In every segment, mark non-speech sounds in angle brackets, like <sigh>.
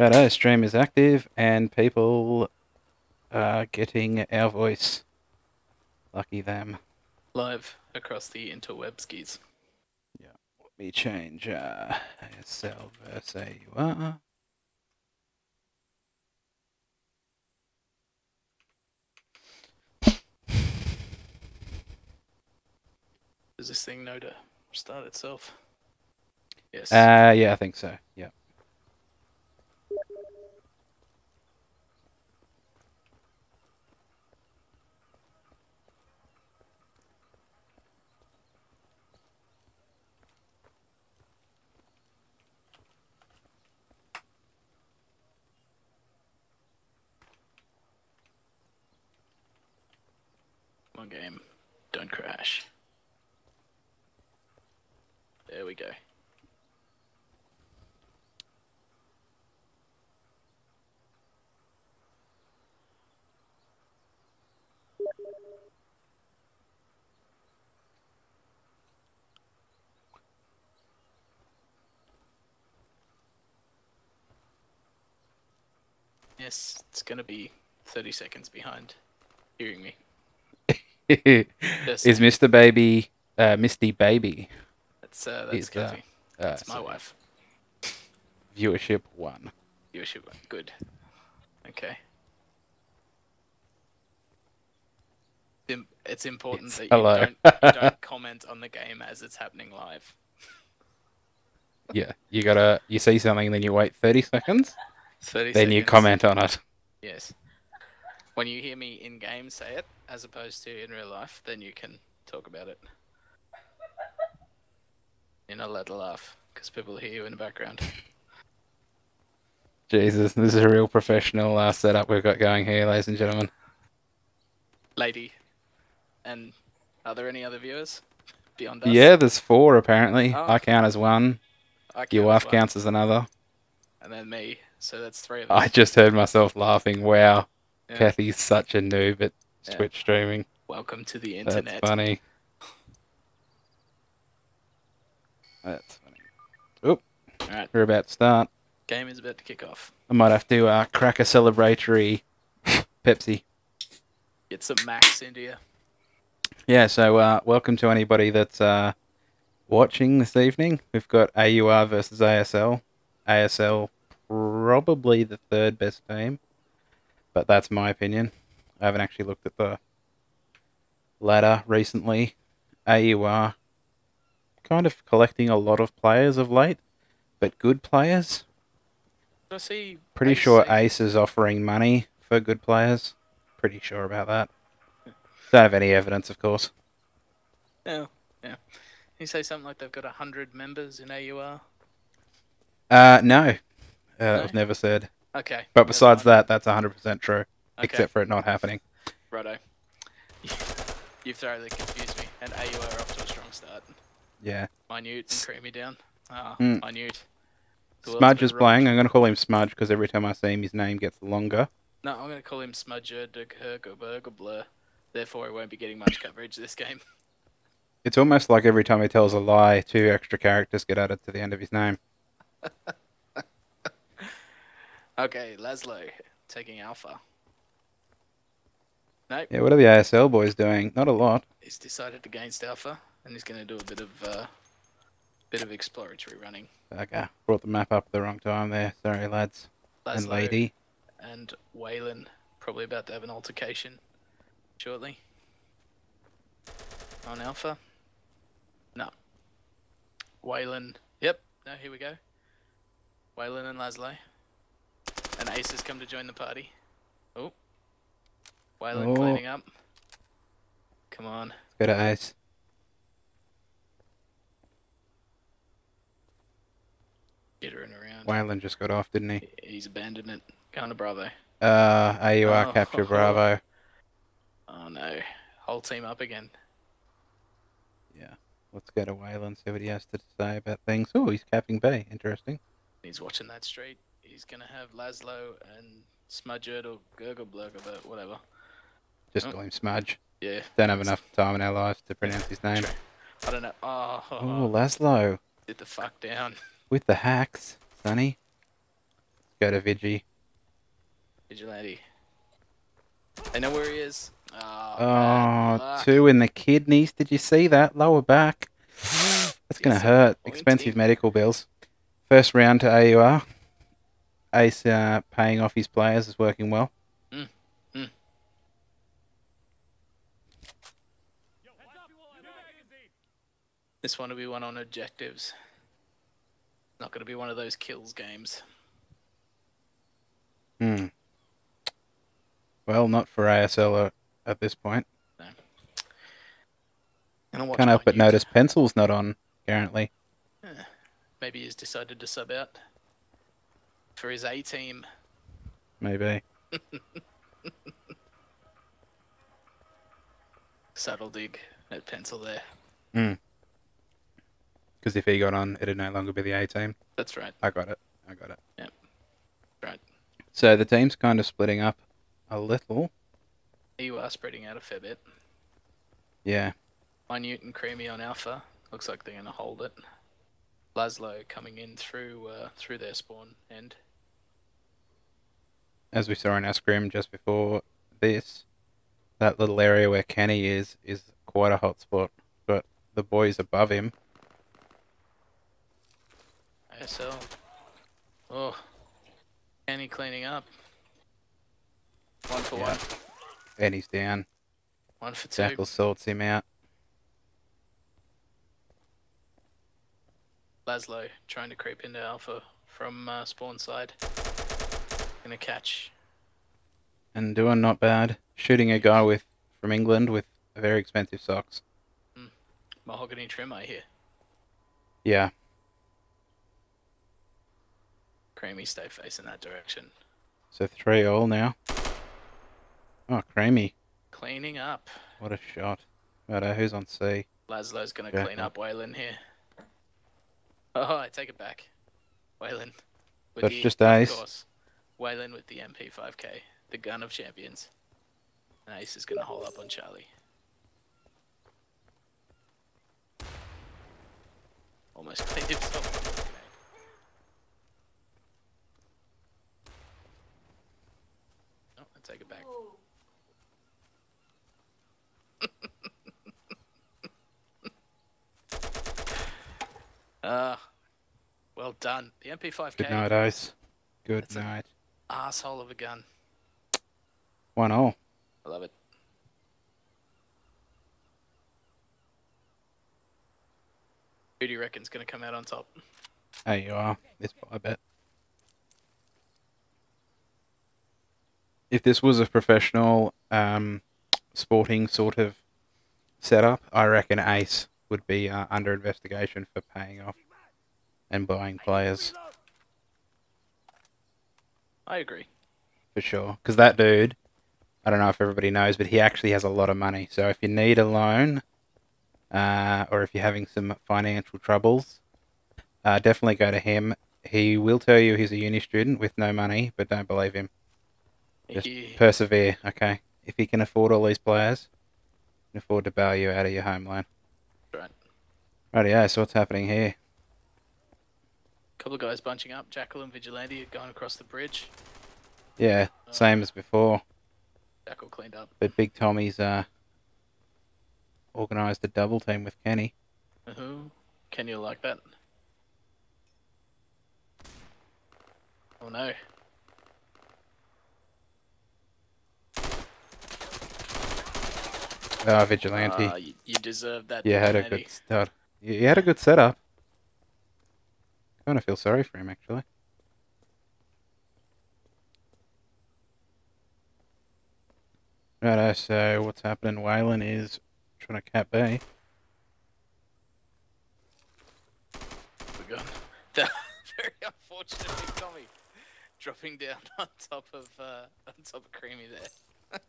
Righto, stream is active and people are getting our voice. Lucky them. Live across the interweb skis. Yeah, let me change uh, ASL versus AUR. Does this thing know to start itself? Yes. Uh, yeah, I think so. Yeah. Game. Don't crash. There we go. Yes, it's gonna be 30 seconds behind hearing me. <laughs> Is Mr. Baby, uh, Misty Baby, That's uh, that's is, uh, That's my so wife. viewership one? Viewership. Good. Okay. It's important It's that you hello. don't, don't <laughs> comment on the game as it's happening live. Yeah, you gotta, you see something, then you wait 30 seconds, 30 then you comment on it. Yes. When you hear me in game say it, as opposed to in real life, then you can talk about it. You're not allowed to laugh because people hear you in the background. Jesus, this is a real professional uh, setup we've got going here, ladies and gentlemen. Lady. And are there any other viewers beyond us? Yeah, there's four apparently. Oh. I count as one. I count Your as wife one, counts as another. And then me. So that's three of us. I just heard myself laughing. Wow, Yeah. Kathy's such a noob at Yeah. Twitch streaming. Welcome to the internet. That's funny. That's funny. Oop, Alright, we're about to start. game is about to kick off. I might have to uh, crack a celebratory <laughs> Pepsi. Get some max into you. Yeah, so uh, welcome to anybody that's uh, watching this evening. We've got AUR versus ASL. ASL probably the third best team, but that's my opinion. I haven't actually looked at the ladder recently. AUR kind of collecting a lot of players of late, but good players. I see. Pretty Ace sure Ace is offering money for good players. Pretty sure about that. Don't have any evidence, of course. No, yeah. You say something like they've got hundred members in AUR. Uh, no. Uh, that No? was never said. Okay. But besides that, that's 100% true. Okay. Except for it not happening. Righto. You've thoroughly confused me, and AUR off to a strong start. Yeah. Minute and creamy down. Ah, Mm. minute. Smudge is playing. I'm going to call him Smudge because every time I see him, his name gets longer. No, I'm going to call him Smudger de Hergerberg Blur. Therefore, he won't be getting much coverage this game. It's almost like every time he tells a lie, two extra characters get added to the end of his name. <laughs> Okay, Laszlo taking Alpha. Nope, Yeah, what are the ASL boys doing? Not a lot. he's decided against Alpha, and he's going to do a bit of uh, bit of exploratory running. Okay. Brought the map up at the wrong time there. Sorry, lads. and lady. and Waylon probably about to have an altercation shortly. On Alpha? No. Waylon. Yep. No, here we go. Waylon and Laszlo. And Ace has come to join the party. Oh. Waylon Oh. cleaning up. Come on. Let's go to Ace. Jittering around. Waylon just got off, didn't he? He- He's abandoned it. Going to Bravo. Uh, AUR Oh. capture Bravo. <laughs> Oh no. Whole team up again. Yeah. Let's go to Waylon, see what he has to say about things. Oh, he's capping Bay. Interesting. He's watching that street. He's gonna have Laszlo and Smudgert or Gurgleblurger, but whatever. Just Oh. call him Smudge. Yeah. Don't have enough time in our lives to pronounce his name. I don't know. Oh, Oh, Laszlo sit the fuck down. with the hacks, Sonny. go to Vigi. Vigilante. They know where he is. Ah, oh, Oh, luck. two in the kidneys. Did you see that? Lower back. <gasps> That's going to hurt. Expensive medical bills. First round to AUR. Ace uh, paying off his players is working well. This one will be one on objectives. Not going to be one of those kills games. Hmm. Well, not for ASL at- this point. Watch Can't help but notice Pencil's not on currently. Maybe he's decided to sub out for his A team. Maybe. <laughs> Subtle dig at pencil there. Because if he got on, it'd no longer be the A team. That's right. I got it. I got it. Yep. Right. So the team's kind of splitting up a little. You are spreading out a fair bit. Yeah. Minute and Creamy on Alpha. Looks like they're going to hold it. Laszlo coming in through uh, through their spawn end. As we saw in our scrim just before this, that little area where Kenny is is quite a hot spot. But the boys above him, ASL. Oh. Kenny cleaning up. One for Yeah. one. and he's down. One for two. Jackal sorts him out. Laszlo trying to creep into Alpha from uh, spawn side. Gonna catch. And doing not bad. Shooting a guy with from England with very expensive socks. Hmm. Mahogany trim, I hear. Yeah. Creamy, stay facing that direction. So three all now. Oh, creamy. Cleaning up. What a shot. Righto, who's on C? Laszlo's gonna Yeah. clean up Waylon here. Oh, I take it back. Waylon. That's just Ace. Course. Waylon with the MP5K, the gun of champions. And Ace is gonna hold up on Charlie. Almost cleaned himself up. Oh, I take it back. <laughs> Uh, well done. The MP5K, Good night, Ace. Good That's a- night. Asshole of a gun. One all. I love it. Who do you reckon's gonna come out on top? There you are. This I bet. If this was a professional um, sporting sort of setup, I reckon Ace would be uh, under investigation for paying off and buying players I agree. for sure. Because that dude, I don't know if everybody knows, but he actually has a lot of money. So if you need a loan, uh, or if you're having some financial troubles, uh, definitely go to him. He will tell you he's a uni student with no money, but don't believe him. Just He- persevere, okay? If he can afford all these players, he can afford to bail you out of your home loan. Right. Rightio, so what's happening here? Couple of guys bunching up. Jackal and Vigilante are going across the bridge. Yeah, same as before, Jackal cleaned up. but Big Tommy's uh, organised a double team with Kenny. Uh-huh. Can you like that? Oh no. Oh, Vigilante. Ah, you, you deserve that. you had a good start. You you had a good setup. Kind of feel sorry for him, actually. Righto, so what's happening? Waylon is trying to cap B. Gone. <laughs> That- Very unfortunate, Big Tommy. Dropping down <laughs> on top of uh, on top of Creamy there.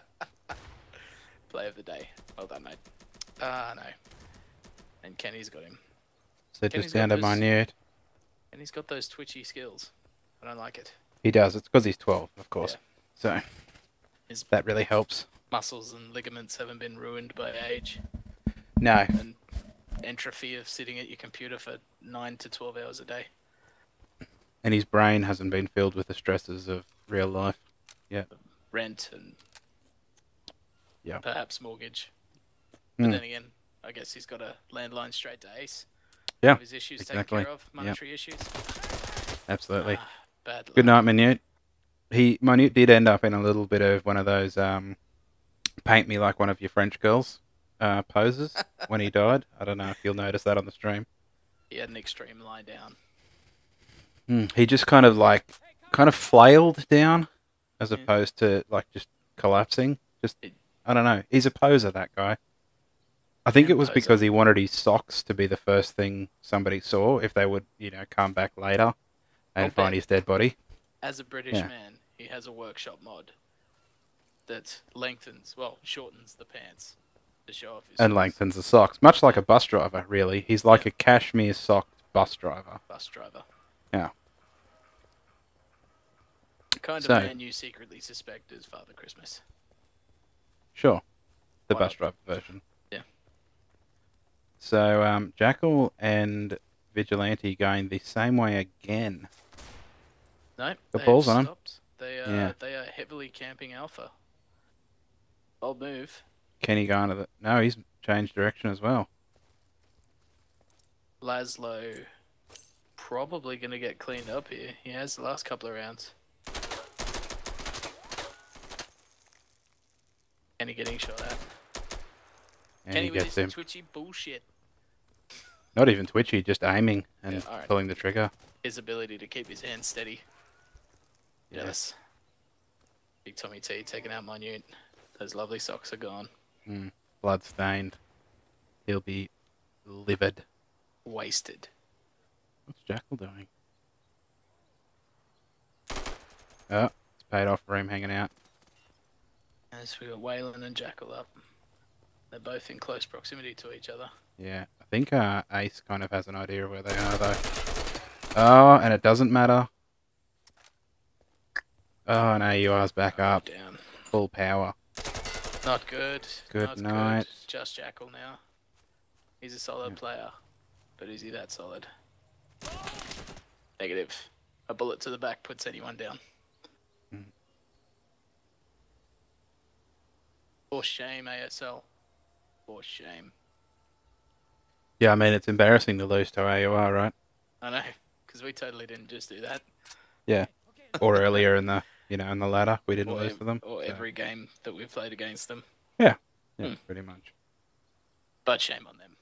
<laughs> Play of the day. Well done, mate. Ah, no. And Kenny's got him. So Kenny's just got to those- minute. And he's got those twitchy skills. I don't like it. He does. It's because he's 12, of course. So His that really helps. muscles and ligaments haven't been ruined by age No, and entropy of sitting at your computer for 9 to 12 hours a day. and his brain hasn't been filled with the stresses of real life. Yeah. Rent and Yeah. perhaps mortgage. But Mm. then again, I guess he's got a landline straight to Ace. Yeah, his issues exactly. taken care of, monetary issues. Absolutely. Ah, bad luck. Good night, Minute. He Minute did end up in a little bit of one of those um, paint me like one of your French girls uh, poses <laughs> when he died. I don't know if you'll notice that on the stream. He had an extreme lie down. Mm, he just kind of like kind of flailed down as Yeah. opposed to like just collapsing. Just I don't know. He's a poser, that guy. I think it was because he wanted his socks to be the first thing somebody saw if they would, you know, come back later and find his dead body. As a British Yeah. man, he has a workshop mod that lengthens, well, shortens the pants to show off his and socks. lengthens the socks, much like a bus driver. Really, he's like a cashmere socked bus driver. bus driver. Yeah. The kind So- of man you secretly suspect is Father Christmas. Sure, the Why bus driver version. So um, Jackal and Vigilante going the same way again. No, The they balls on stopped. They are Yeah. they are heavily camping Alpha. Bold move. Kenny going to the no, he's changed direction as well. Laszlo probably going to get cleaned up here. He has the last couple of rounds. Kenny getting shot at. And Kenny he gets him. twitchy bullshit. Not even twitchy, just aiming and Yeah, alright. pulling the trigger. His ability to keep his hands steady. Yeah. Yes. Big Tommy T taking out Minute. Those lovely socks are gone. Hmm. Blood stained. He'll be livid. Wasted. What's Jackal doing? Oh, it's paid off for him hanging out. As we got Waylon and Jackal up. They're both in close proximity to each other. Yeah, I think uh, Ace kind of has an idea of where they are, though. Oh, and it doesn't matter. Oh, and AUR's back up. Down. Full power. Not good. Good Not night. Good. Just Jackal now. He's a solid Yeah. player, but is he that solid? Negative. A bullet to the back puts anyone down. Mhm. For shame, ASL. For shame. Yeah, I mean, it's embarrassing to lose to AUR, right? I know, because we totally didn't just do that. Yeah. or earlier in the, you know, in the ladder, we didn't or lose ev- to them. or so, every game that we've played against them. yeah, Hmm. pretty much. But shame on them.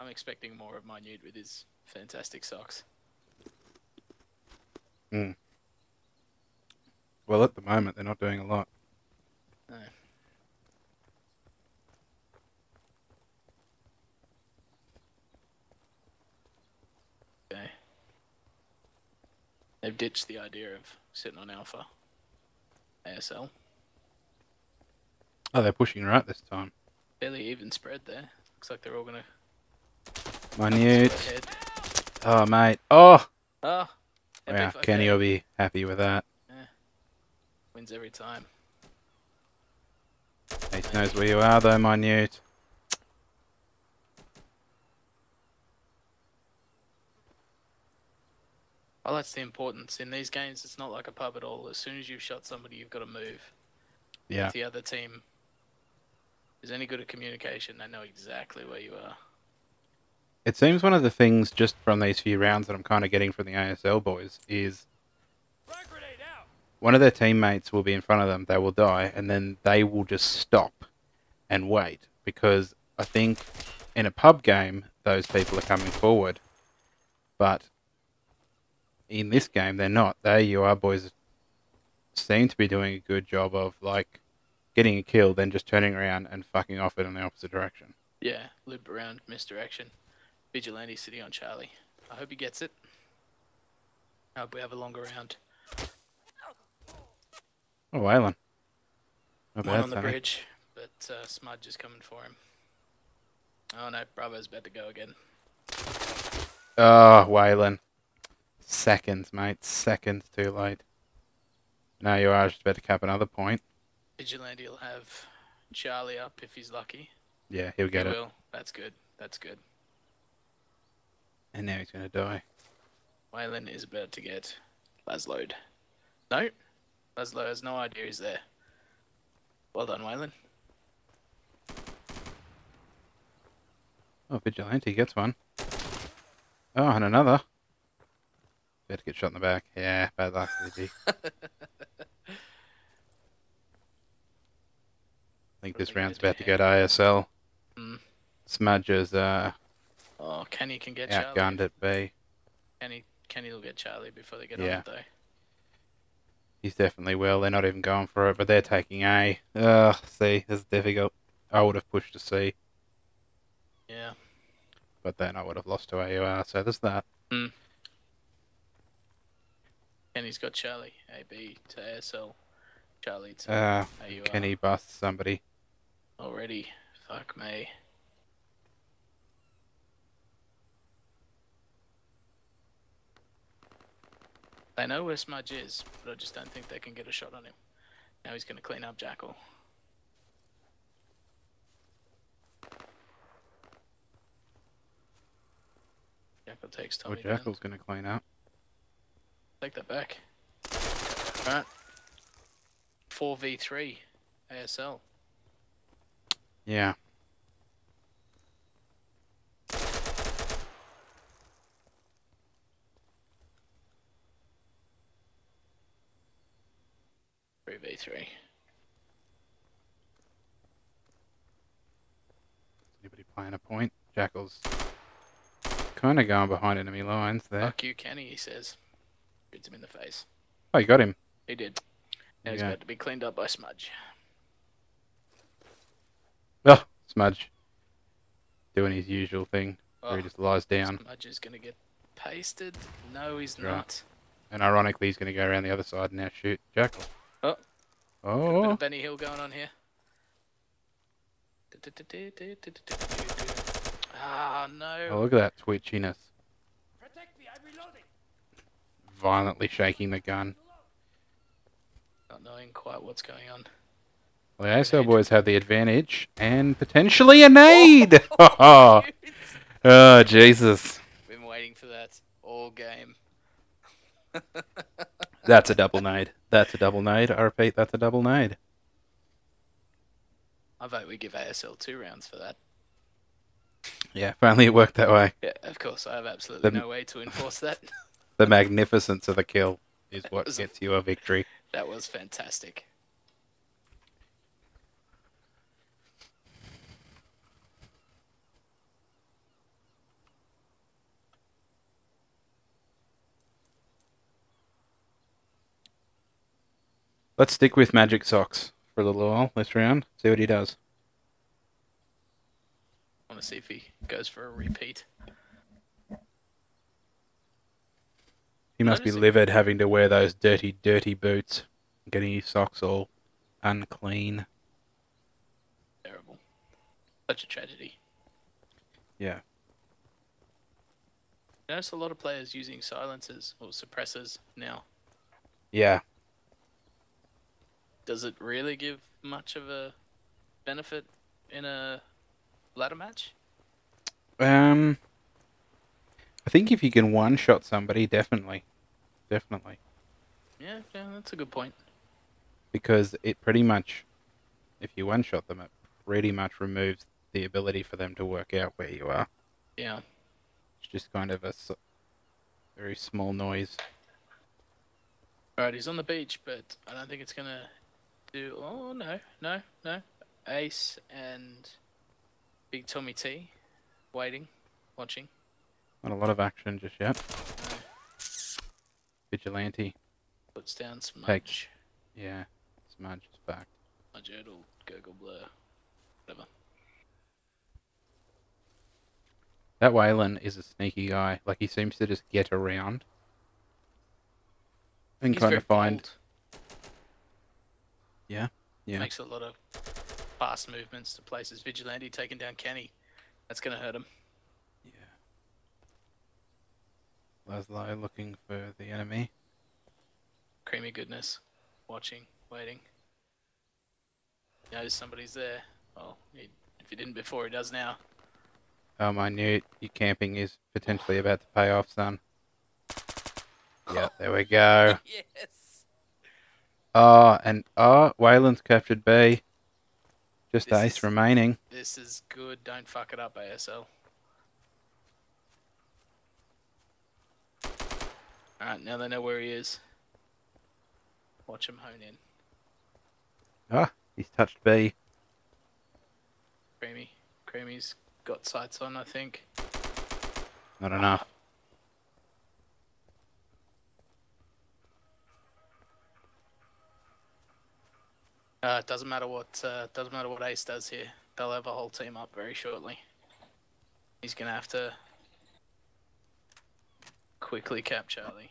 I'm expecting more of my Minute with his fantastic socks. Hmm. Well, at the moment, they're not doing a lot. No. Okay. They've ditched the idea of sitting on Alpha. ASL. Oh, they're pushing right this time. Fairly even spread there. Looks like they're all gonna Minute. Oh, mate. Oh! Oh, Yeah, Kenny will be happy with that. wins every time. Ace knows where you are, though, Minute. Well, that's the importance. In these games, it's not like a pub at all. As soon as you've shot somebody, you've got to move. Yeah. If the other team is any good at communication, they know exactly where you are. It seems one of the things just from these few rounds that I'm kind of getting from the ASL boys is one of their teammates will be in front of them, they will die, and then they will just stop and wait because I think in a pub game those people are coming forward, but in this game they're not. The AUR boys seem to be doing a good job of like getting a kill, then just turning around and fucking off it in the opposite direction. Yeah, loop around, misdirection. Vigilante sitting on Charlie. I hope he gets it. I hope we have a longer round. Oh, Waylon. Not One on the bridge, but uh, Smudge is coming for him. Oh no, Bravo's about to go again. Oh, Waylon. Seconds, mate. Seconds too late. Now you are just about to cap another point. Vigilante will have Charlie up if he's lucky. Yeah, he'll get he it. will. That's good. That's good. And now he's going to die. Waylon is about to get Laszlo'd. No, Laszlo has no idea he's there. Well done, Waylon. Oh, Vigilante gets one. Oh, and another. Better get shot in the back. Yeah, bad luck. <laughs> I think this round's about to go to ASL. Mm. Smudge uh, Oh, Kenny can get Charlie. outgunned at B. Kenny, Kenny will get Charlie before they get Yeah. on it, though. He's definitely well. They're not even going for it, but they're taking A. Ugh, C. This is difficult. I would have pushed to C, Yeah. but then I would have lost to AUR, so there's that. Kenny's got Charlie. AB to ASL. Charlie to Uh, AUR. Kenny busts somebody. Already. Fuck me. They know where Smudge is, but I just don't think they can get a shot on him. Now he's going to clean up Jackal. Jackal takes Tommy down. Jackal's going to clean up. Take that back. Alright. 4v3 ASL. Yeah. Three v three. Anybody playing a point? Jackal's kind of going behind enemy lines there. Fuck you, Kenny, he says. Shoots him in the face. Oh, you got him. He did. Now he's Yeah. about to be cleaned up by Smudge. Oh, Smudge. Doing his usual thing, where Oh, he just lies down. Smudge is gonna get pasted. No, he's Right. not. And ironically, he's going to go around the other side and now shoot Jackal. Oh. Bit Oh. of Benny Hill going on here. Ah, no. Oh, look at that twitchiness. Violently shaking the gun. Not knowing quite what's going on. Well, the ASL boys have the advantage and potentially a nade. <laughs> <laughs> Oh, oh Jesus. Been waiting for that all game. <laughs> That's a double nade. That's a double nade. I repeat, that's a double nade. I vote we give ASL two rounds for that. Yeah, finally it worked that way. Yeah, of course. I have absolutely The- no way to enforce that. The magnificence of the kill is what was a- gets you a victory. that was fantastic. Let's stick with Magic Socks for a little while this round. See what he does. I want to see if he goes for a repeat. He must be livid having to wear those dirty, dirty boots, getting his socks all unclean. Terrible. Such a tragedy. Yeah. I notice a lot of players using silencers or suppressors now. Yeah. Does it really give much of a benefit in a ladder match? Um, I think if you can one shot somebody, definitely, definitely, Yeah, yeah, that's a good point. because it pretty much, if you one shot them, it pretty much removes the ability for them to work out where you are. Yeah. It's just kind of a very small noise. Alright, he's on the beach, but I don't think it's gonna do. Oh no, no, no. Ace and Big Tommy T, waiting, watching. Not a lot of action just yet. Vigilante, puts down Smudge. Take- yeah, Smudge is back. Smudge Erdl, Gurgle Blur, whatever. That Waylon is a sneaky guy. Like he seems to just get around and He's kind of find. bold. Yeah, yeah. Makes a lot of fast movements to places. Vigilante taking down Kenny. That's gonna hurt him. Yeah. Laszlo looking for the enemy. Creamy goodness. Watching, waiting. He knows somebody's there. Well, he, if he didn't before, he does now. Oh, my new your camping is potentially about to pay off, son. Yeah, <laughs> there we go. yes. Oh, and oh, Waylon's captured B. Just This ace is- remaining. This is good. Don't fuck it up, ASL. Alright, now they know where he is. Watch him hone in. Ah, he's touched B. Creamy. Creamy's got sights on, I think. Not enough. Uh, it doesn't matter what uh, doesn't matter what Ace does here. They'll have a whole team up very shortly. He's gonna have to quickly cap Charlie,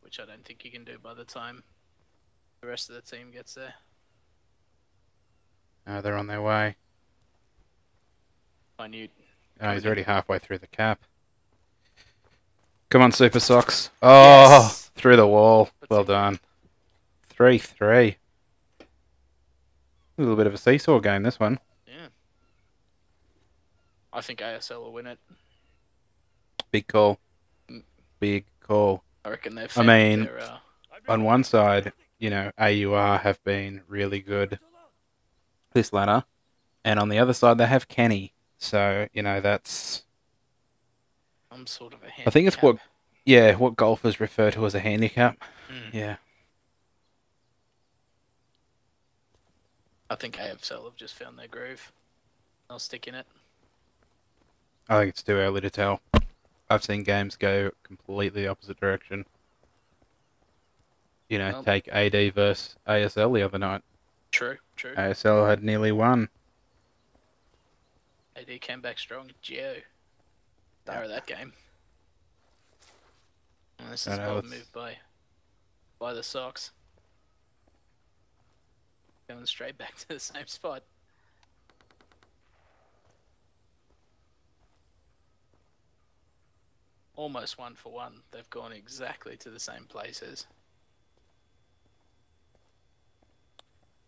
which I don't think he can do by the time the rest of the team gets there. Oh, they're on their way. Minute. Oh, he's already halfway through the cap. Come on, Super Socks. Oh, Yes. through the wall. Let's Well see. done. 3 3. A little bit of a seesaw game, this one. Yeah. I think ASL will win it. Big call. Big call. I reckon they've I mean- their, uh, On one side, you know, AUR have been really good this ladder. And on the other side, they have Kenny. So, you know, that's, I'm sort of a I think it's what, yeah, what golfers refer to as a handicap. Mm. Yeah. I think ASL have just found their groove. They'll stick in it. I think it's too early to tell. I've seen games go completely opposite direction. You know, Well- take AD versus ASL the other night. True, true. ASL had nearly won. AD came back strong. Geo. Of that game. And this I is a know, bold move by by the Sox. Going straight back <laughs> to the same spot. Almost one for one. They've gone exactly to the same places.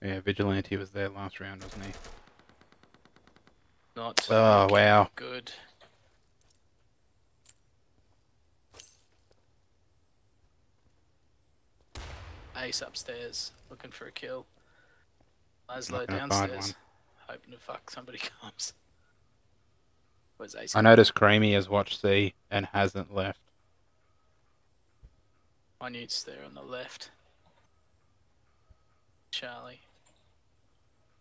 Yeah, Vigilante was there last round, wasn't he? Not Oh, wow. good. Ace upstairs, looking for a kill. Laszlo Not gonna find downstairs, hoping to fuck somebody <laughs> comes. Ace? I noticed Creamy has watched C and hasn't left. My Minute's there on the left. Charlie,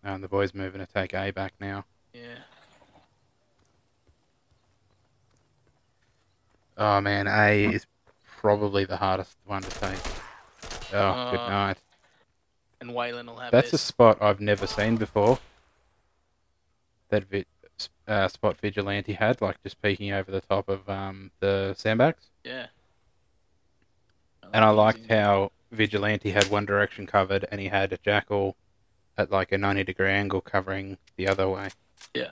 And the boys moving to take A back now. yeah. Oh man, A is probably the hardest one to take. Oh, good Uh, night. And Waylon will have That's a spot I've never seen before. That s- uh, spot Vigilante had, like just peeking over the top of um, the sandbags. Yeah. And I liked how Vigilante had one direction covered and he had a Jackal at like a 90 degree angle covering the other way. Yeah.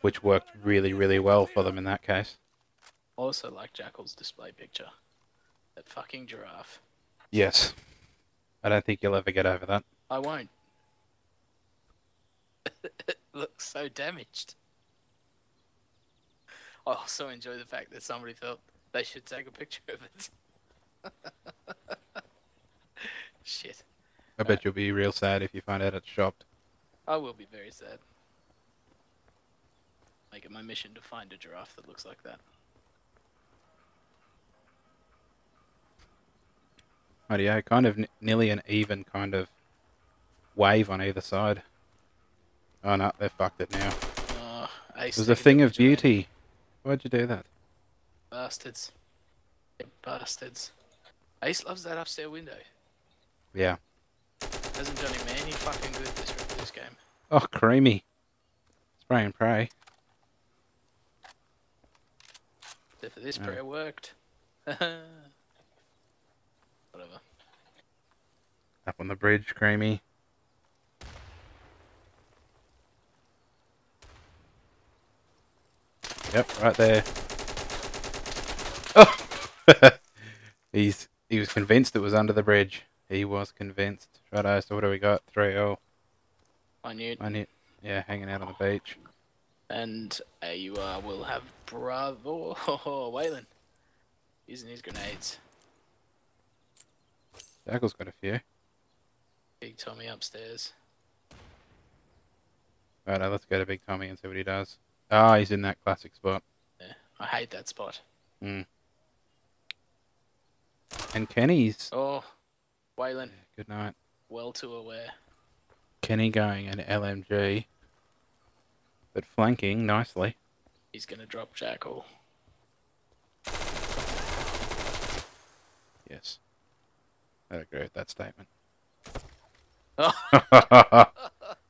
Which worked really, really well for them in that case. Also like Jackal's display picture. That fucking giraffe. Yes. I don't think you'll ever get over that. I won't. <laughs> it looks so damaged. I <laughs> also enjoy the fact that somebody felt they should take a picture of it. <laughs> Shit. I bet you'll be real sad if you find out it's shopped. I will be very sad. Make it my mission to find a giraffe that looks like that. Oh yeah, kind of n- nearly an even kind of wave on either side. Oh no, they've fucked it now. Oh, Ace It was a thing of beauty. Why'd you do that? Bastards. You bastards. Ace loves that upstairs window. Yeah. Hasn't done him any fucking good this this game. Oh, creamy. Spray and pray. Except for this Yeah. prayer worked. <laughs> Whatever. Up on the bridge, creamy. Yep, right there. Oh! <laughs> He's he was convinced it was under the bridge. He was convinced. Righto, so what do we got? 3 0. Minute. I need, yeah, hanging out on the beach. And uh, AUR uh, will have Bravo. <laughs> Oh, Waylon. Using his grenades. Jackal's got a few. Big Tommy upstairs. Right, now let's go to Big Tommy and see what he does. Ah, he's in that classic spot. I hate that spot. And Kenny's. Oh, Waylon, Good night. well too aware. Kenny going an LMG. But flanking nicely. He's gonna drop Jackal. Yes. I agree with that statement. Oh. <laughs> <laughs>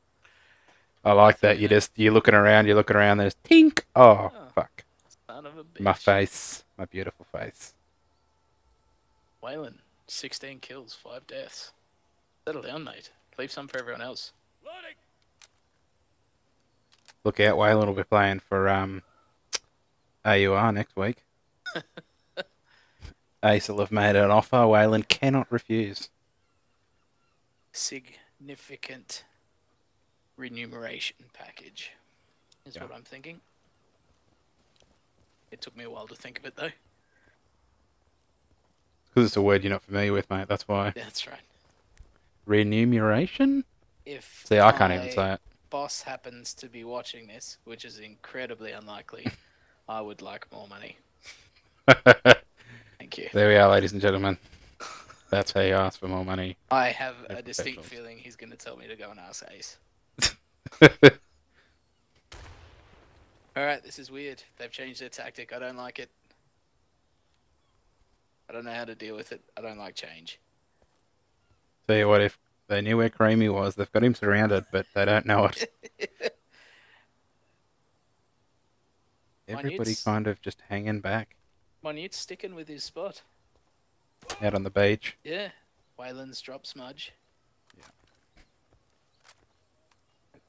I like that. You just you're looking around, you're looking around, there's tink. Oh, Oh. fuck. Son of a bitch. My face. My beautiful face. Waylon, 16 kills, 5 deaths. Settle down, mate. Leave some for everyone else. Loading. Look out, Waylon will be playing for um AUR next week. <laughs> Ace will have made an offer. Waylon cannot refuse. Significant remuneration package is Yeah. what I'm thinking. It took me a while to think of it, though. Because it's a word you're not familiar with, mate. That's why. That's right. Remuneration? If See, I can't even say it. boss happens to be watching this, which is incredibly unlikely, <laughs> I would like more money. <laughs> Thank you. there we are, ladies and gentlemen. That's how you ask for more money. I have a distinct feeling he's going to tell me to go and ask Ace. All right, this is weird. They've changed their tactic. I don't like it. I don't know how to deal with it. I don't like change. Tell you what, if they knew where Creamy was, they've got him surrounded, but they don't know it. <laughs> Everybody kind of just hanging back Minute's sticking with his spot. out on the beach. Yeah. Waylon's drop smudge. Yeah.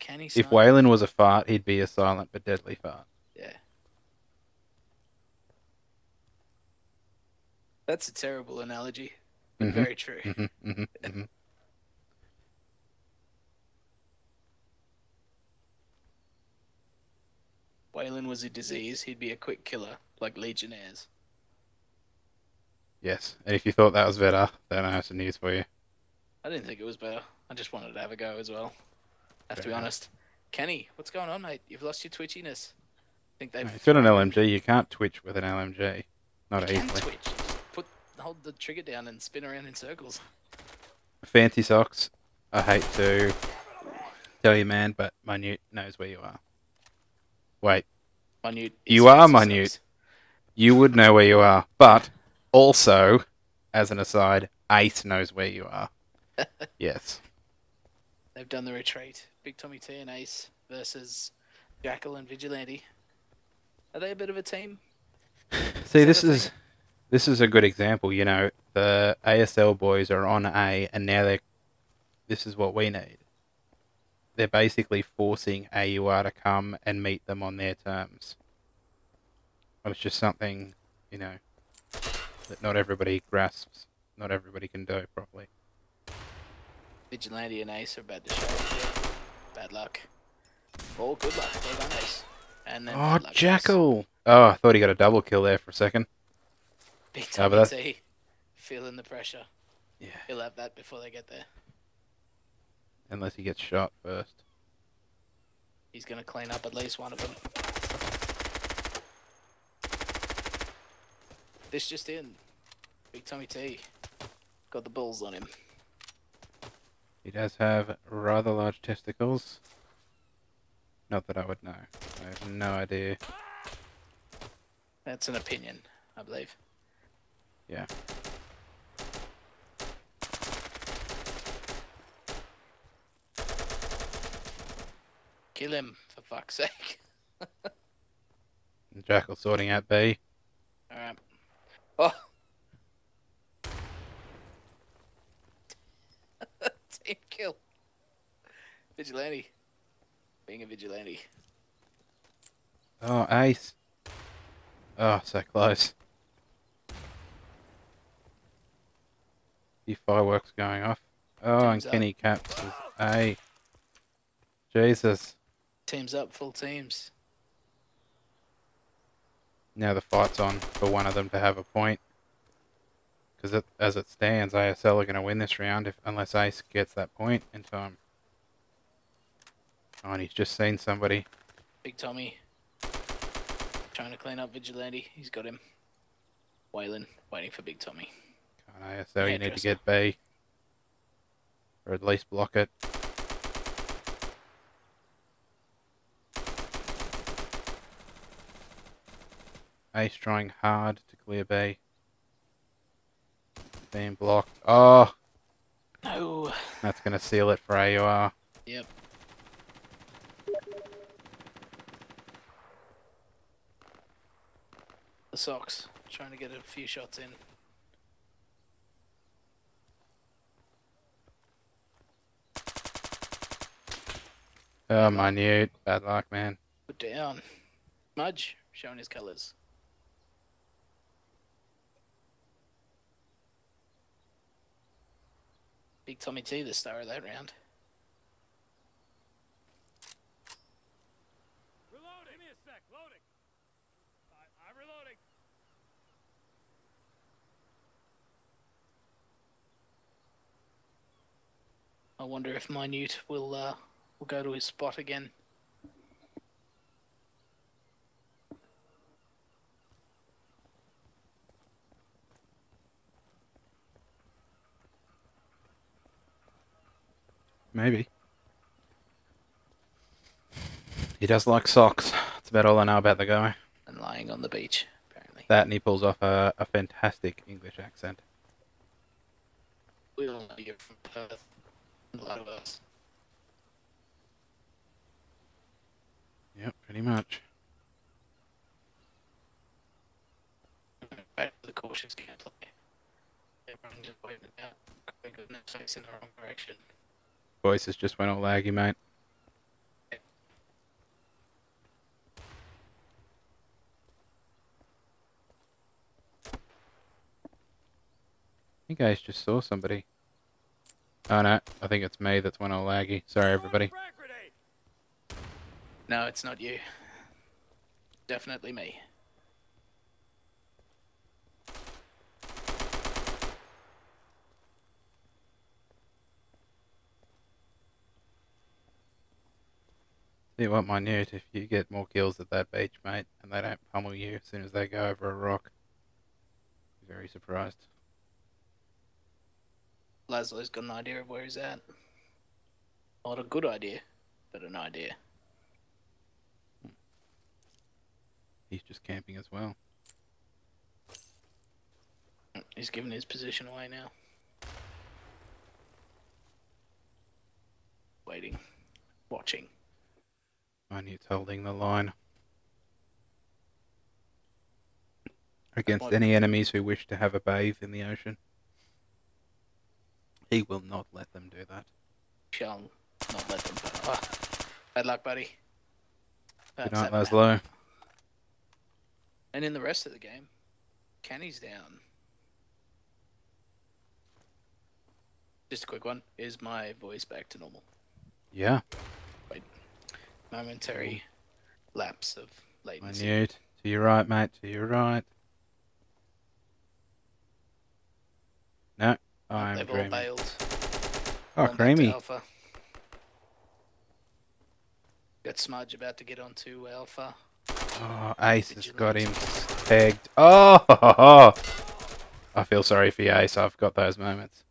If? Waylon was a fart, he'd be a silent but deadly fart. Yeah. That's a terrible analogy, but Mhm. very true. Mhm, mhm, mhm. <laughs> Waylon was a disease, he'd be a quick killer, like Legionnaires. Yes, and if you thought that was better, then I have some news for you. I didn't think it was better. I just wanted to have a go as well. I have to be honest. Kenny, what's going on, mate? You've lost your twitchiness. I think they've. You've got an LMG, you can't twitch with an LMG. Not You can easily. twitch. Just Put hold the trigger down and spin around in circles. Fancy socks. I hate to tell you, man, but Minute knows where you are. Wait, Minute. You are minute. socks. you would know where you are, but also, as an aside, Ace knows where you are. <laughs> yes. They've done the retreat. Big Tommy T and Ace versus Jackal and Vigilante. Are they a bit of a team? <laughs> See, that this is this is a good example. You know, the ASL boys are on A, and now they. This is what we need. They're basically forcing AUR to come and meet them on their terms. But it's just something, you know, that not everybody grasps. Not everybody can do properly. Vigilante and Ace are about to show. Bad luck. Oh, good luck. Well done, Ace. And then Oh, bad luck, Jackal! Oh, I thought he got a double kill there for a second. Big but Tommy T. Feeling the pressure. Yeah. He'll have that before they get there. Unless he gets shot first. He's going to clean up at least one of them. This just in. Big Tommy T. Got the balls on him. He does have rather large testicles. Not that I would know. I have no idea. That's an opinion, I believe. Yeah. Kill him, for fuck's sake. <laughs> Jackal sorting out B. Alright. Oh! Team kill. Vigilante. Being a vigilante. Oh, Ace. Oh, so close. Few fireworks going off. Oh, and Team's up. Kenny Caps is A. Jesus. Teams up, full teams. Now the fight's on for one of them to have a point. because as it stands, ASL are going to win this round if unless Ace gets that point in time. Oh, and he's just seen somebody. Big Tommy. Trying to clean up Vigilante. He's got him. Waylon waiting for Big Tommy. On, ASL, you need to get B. Or at least block it. Ace trying hard to clear B. Being blocked. Oh, No. that's going to seal it for AUR. Yep. The socks. Trying to get a few shots in. Oh, minute. Bad luck, man. Put down. Mudge showing his colours. Big Tommy T, the star of that round. Reloading. Give me a sec. Loading. I, I'm reloading. I wonder if Minute will uh, will go to his spot again. Maybe. He does like socks. That's about all I know about the guy. and lying on the beach, apparently. That and he pulls off a, a fantastic English accent. We all know you're from Perth. A lot of us. Yep, pretty much. Back to the cautious gameplay. Everyone just waiting out. Quick goodness facing the wrong direction. Voices just went all laggy, mate. I think I just saw somebody. Oh no, I think it's me that's went all laggy. Sorry, everybody. No, it's not you. Definitely me. See what, minute, if you get more kills at that beach, mate, and they don't pummel you as soon as they go over a rock, very surprised. Laszlo's got an idea of where he's at. Not a good idea, but an idea. He's just camping as well. He's giving his position away now. Waiting. Watching. Minute's holding the line. Against any enemies who wish to have a bathe in the ocean. He will not let them do that. Shall not let them. Oh, bad luck, buddy. Good night, Laszlo. And in the rest of the game, Kenny's down. Just a quick one. Is my voice back to normal? Yeah, Wait. Momentary lapse of latency. Minute. To your right, mate. To your right. No, Oh, I'm They've all bailed. Oh, Gone creamy. Alpha. Got Smudge about to get onto Alpha. Oh, Ace has got him Vigilante. pegged. Oh, <laughs> I feel sorry for you, Ace. I've got those moments.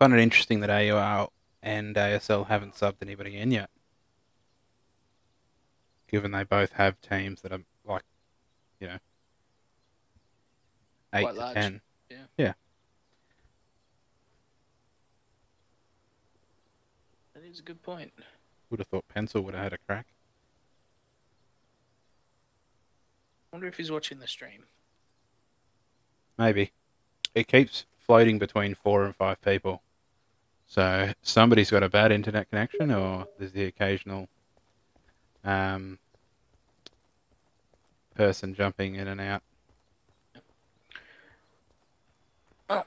Find it interesting that AUR and ASL haven't subbed anybody in yet. Given they both have teams that are like, you know, eight Quite to large. ten. Yeah. Yeah. That is a good point. Would have thought Pencil would have had a crack. wonder if he's watching the stream. Maybe. It keeps floating between four and five people. So somebody's got a bad internet connection, or there's the occasional um, person jumping in and out. Oh,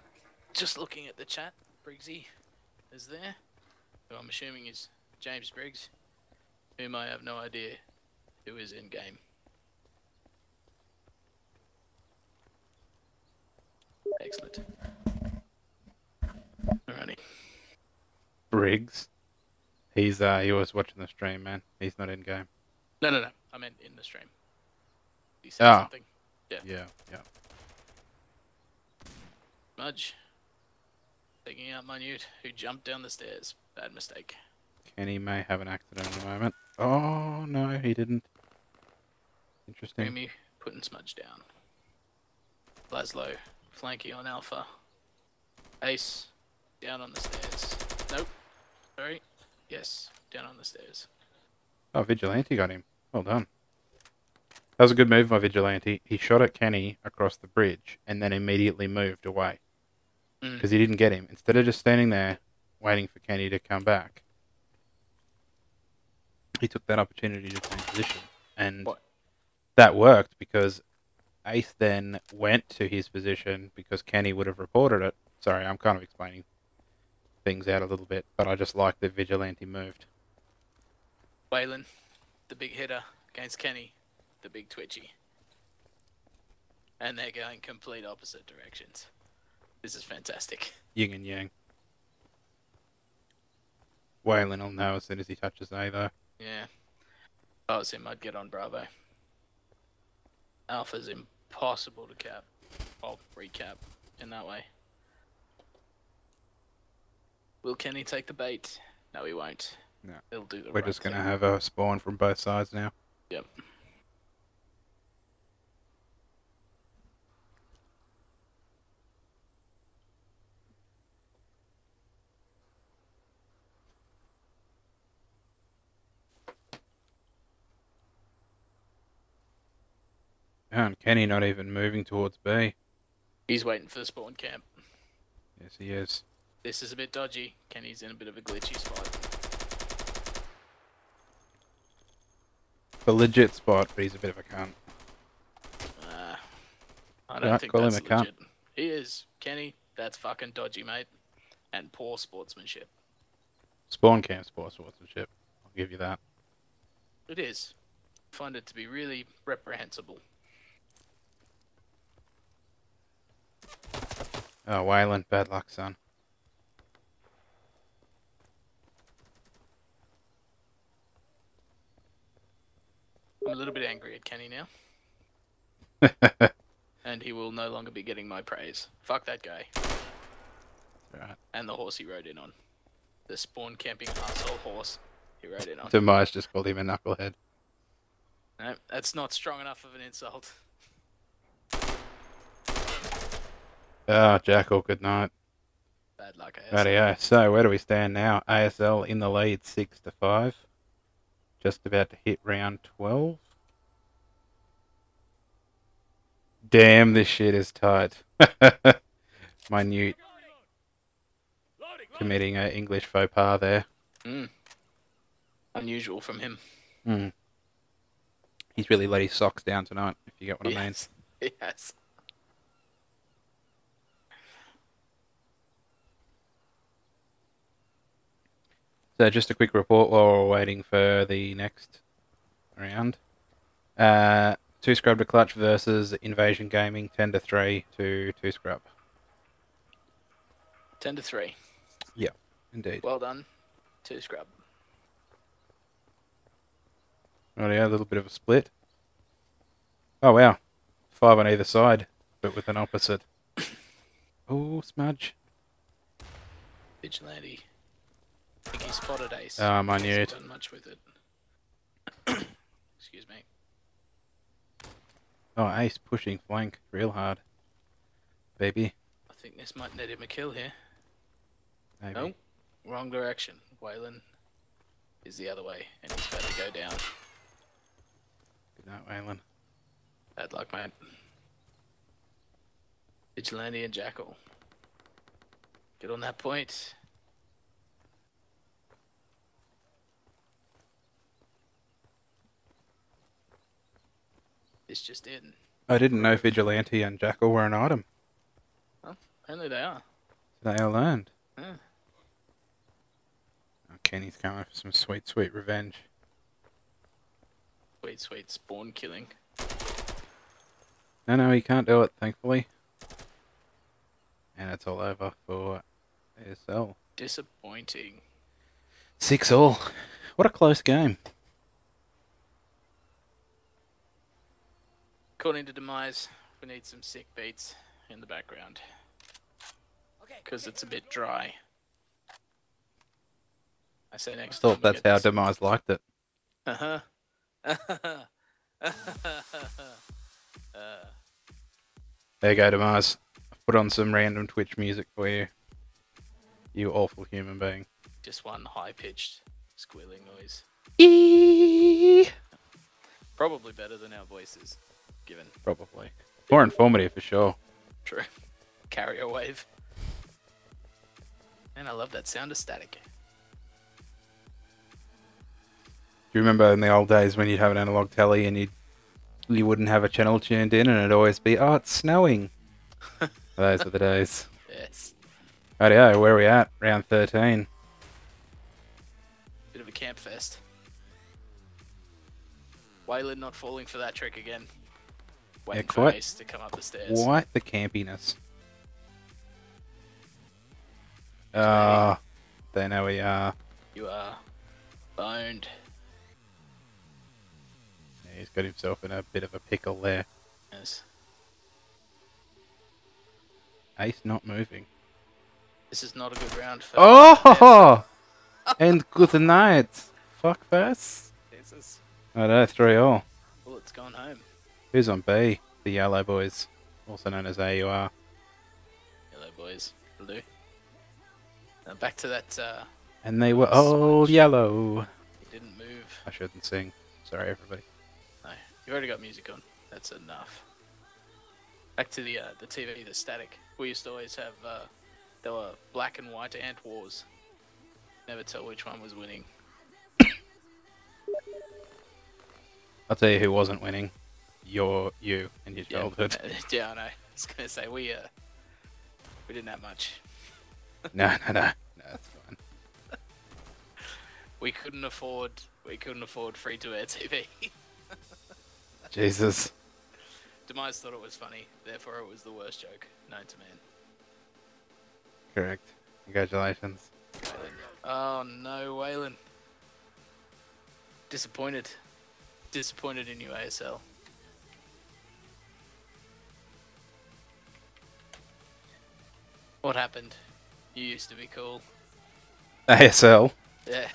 Just looking at the chat, Briggsy is there, who I'm assuming is James Briggs, whom I have no idea who is in game. Excellent. Alrighty. Briggs. He's uh he was watching the stream, man. He's not in game. No, no, no. I meant in the stream. He said Ah. something. Yeah, yeah. Yeah. Mudge. Taking out Minute, who jumped down the stairs. Bad mistake. Kenny may have an accident in a moment. Oh no, he didn't. Interesting. Creamy putting Smudge down. Laszlo flanking on Alpha. Ace down on the stairs. Nope. Sorry. Yes, down on the stairs. Oh, Vigilante got him. Well done. That was a good move by Vigilante. He shot at Kenny across the bridge and then immediately moved away Mm. because he didn't get him. Instead of just standing there waiting for Kenny to come back, he took that opportunity to change position. And What? that worked because Ace then went to his position because Kenny would have reported it. Sorry, I'm kind of explaining things out a little bit, but I just like that Vigilante moved. Waylon, the big hitter, against Kenny, the big twitchy. And they're going complete opposite directions. This is fantastic. yin and yang. Waylon will know as soon as he touches A, though. Yeah. If I was him, I'd get on Bravo. Alpha's impossible to cap. I'll recap in that way. Will Kenny take the bait? No, he won't. No. He'll do the We're right just going to have a spawn from both sides now. Yep. And Kenny not even moving towards B. He's waiting for the spawn camp. Yes, he is. This is a bit dodgy. Kenny's in a bit of a glitchy spot. The legit spot, but he's a bit of a cunt. Uh, I don't think call him that's a cunt. legit. He is. Kenny, that's fucking dodgy, mate. And poor sportsmanship. Spawn camp sports sportsmanship. I'll give you that. It is. I find it to be really reprehensible. Oh, Waylon, bad luck, son. I'm a little bit angry at Kenny now, <laughs> and he will no longer be getting my praise. Fuck that guy. right. And the horse he rode in on. The spawn camping asshole horse he rode in on. Demise just called him a knucklehead. No, that's not strong enough of an insult. Ah, oh, Jackal, good night. Bad luck, AS. Rightio. So where do we stand now? ASL in the lead, six to five. Just about to hit round twelve. Damn, this shit is tight. <laughs> Minute committing an English faux pas there. Mm. Unusual from him. Hmm. He's really let his socks down tonight, if you get what I mean. Yes. <laughs> So just a quick report while we're waiting for the next round. Uh, two scrub to clutch versus Invasion Gaming, ten to three to two scrub. 10 to 3. Yeah, Indeed. Well done. Two scrub. Oh yeah, a little bit of a split. Oh wow, five on either side, but with an opposite. <coughs> Oh, smudge. Vigilante. Think he spotted Ace. Ah, Hasn't minute. done much with it. <coughs> Excuse me. Oh, Ace pushing flank real hard. Baby, I think this might net him a kill here. maybe. No, wrong direction. Waylon is the other way, and he's about to go down. Good night, Waylon. Bad luck, mate. Vigilante and Jackal. Get on that point. It's just in. I didn't know Vigilante and Jackal were an item. Only they are. They all learned. Yeah. Oh, Kenny's coming for some sweet, sweet revenge. Sweet, sweet spawn killing. No, no, he can't do it, thankfully. And it's all over for ASL. Disappointing. Six all. What a close game. According to Demise, we need some sick beats in the background. Because it's a bit dry. I say next Thought time. that's how get Demise liked it. Uh huh. uh, <laughs> There you go, Demise. I Put on some random Twitch music for you. You awful human being. just one high pitched squealing noise. Eee. Probably better than our voices, given. Probably. More informative for sure. True. Carrier wave. And I love that sound of static. Do you remember in the old days when you'd have an analog telly and you'd you wouldn't have a channel tuned in and it'd always be, oh, it's snowing. <laughs> Those were the days. Yes. Rightio, where are we at? Round 13. Bit of a camp fest. Waylon not falling for that trick again. Quite- Ace to come up the stairs. Quite the campiness. Ah, there now we are. You are boned. Yeah, he's got himself in a bit of a pickle there. Yes. Ace not moving. This is not a good round for Oh! and good night. Fuck this. Jesus. I know, three all. Bullet's gone home. Who's on B? The Yellow Boys, also known as AUR. Yellow boys. Blue. Now back to that. Uh, And they were all yellow. he didn't move. I shouldn't sing. Sorry, everybody. No, you already got music on. That's enough. Back to the uh, the TV, the static. We used to always have. Uh, there were black and white ant wars. Never tell which one was winning. I'll tell you who wasn't winning. Your you and your childhood. <laughs> yeah, I know. I was gonna say we uh we didn't have much. <laughs> no, no, no. No, that's fine. We couldn't afford we couldn't afford free to air TV. <laughs> Jesus. Demise thought it was funny, therefore it was the worst joke known to man. Correct. Congratulations. Waylon. Oh no, Waylon. Disappointed. Disappointed in you, ASL. What happened? You used to be cool. ASL. Yeah.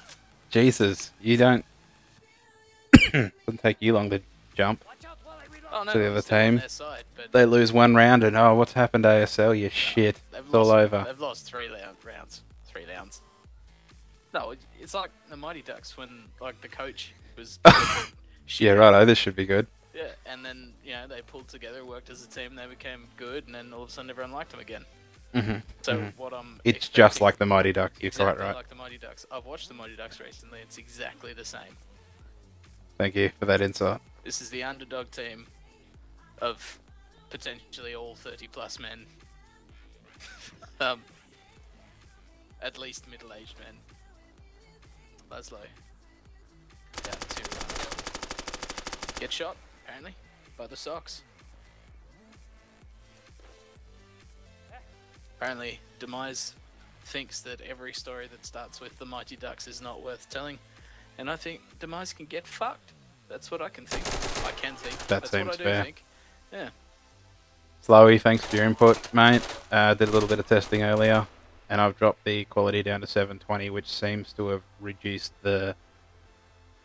Jesus. You don't. <coughs> Doesn't take you long to jump. Oh no, To the other team. side, but They lose one round and oh, what's happened to ASL? You shit. they've It's all over. They've lost three rounds. Three rounds. No, it's like the Mighty Ducks when like the coach was. <laughs> shit. Yeah, righto. Oh, this should be good. Yeah, and then you know they pulled together, worked as a team, they became good, and then all of a sudden everyone liked them again. Hmm So Mhm. what I'm It's just like the Mighty Ducks. You're exactly quite right. like the Mighty Ducks. I've watched the Mighty Ducks recently. It's exactly the same. Thank you for that insight. This is the underdog team of potentially all 30 plus men. <laughs> um, at least middle-aged men. Laszlo. Down to uh, get shot, apparently, by the Sox. Apparently, Demise thinks that every story that starts with the Mighty Ducks is not worth telling. And I think Demise can get fucked. That's what I can think. I can think. That That's seems what I do fair. think. Yeah. Slowy, thanks for your input, mate. Uh, did a little bit of testing earlier, and I've dropped the quality down to 720, which seems to have reduced the